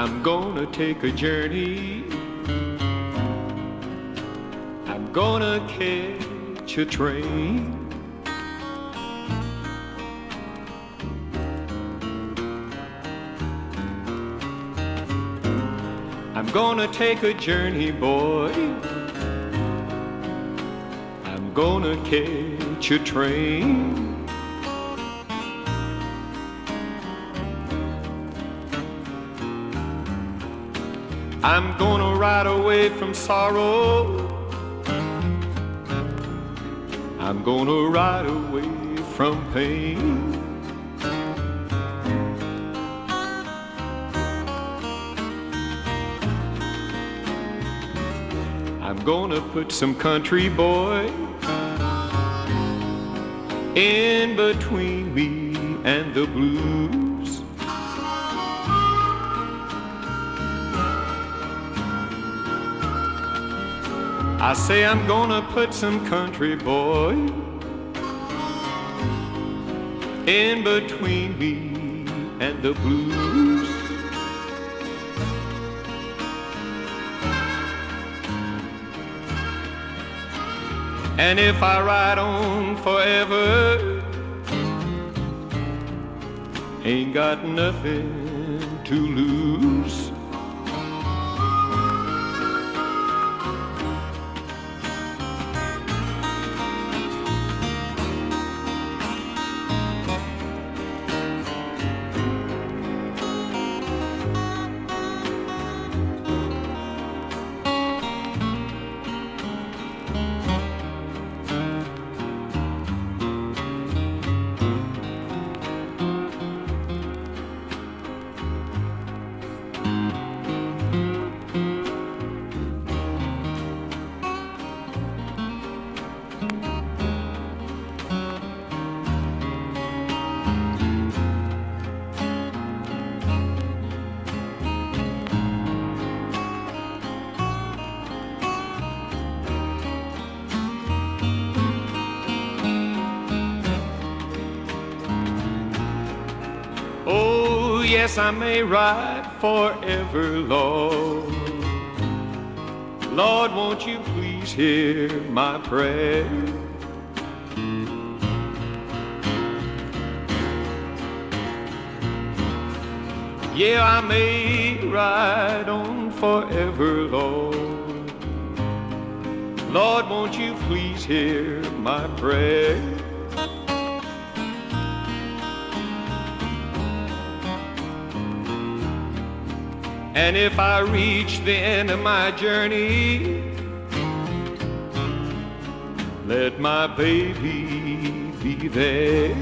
I'm gonna take a journey. I'm gonna catch a train. I'm gonna take a journey, boy. I'm gonna catch a train. I'm gonna ride away from sorrow. I'm gonna ride away from pain. I'm gonna put some country boy in between me and the blues. I say I'm gonna put some country boy in between me and the blues. And if I ride on forever, ain't got nothing to lose. Yes, I may ride forever, Lord. Lord, won't you please hear my prayer? Yeah, I may ride on forever, Lord. Lord, won't you please hear my prayer? And if I reach the end of my journey, let my baby be there.